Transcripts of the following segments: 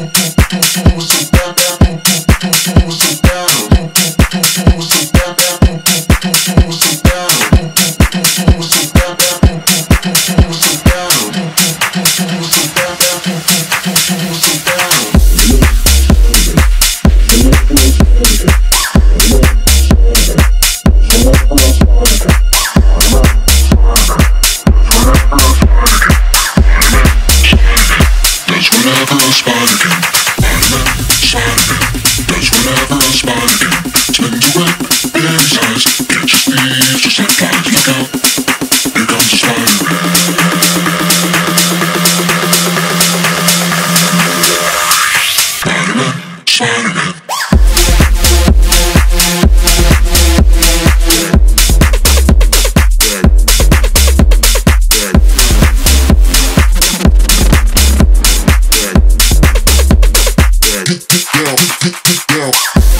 Never respond again.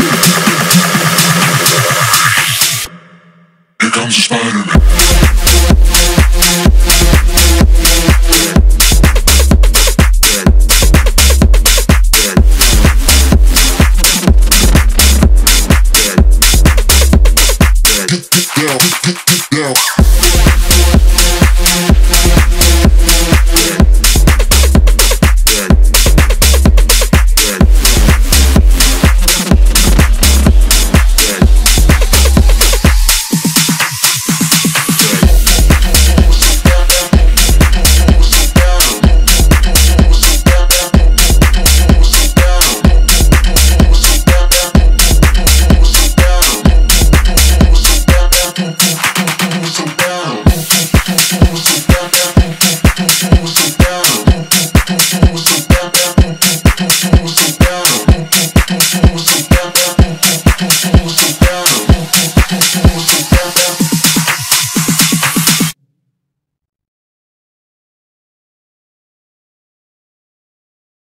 I'm Spider-Man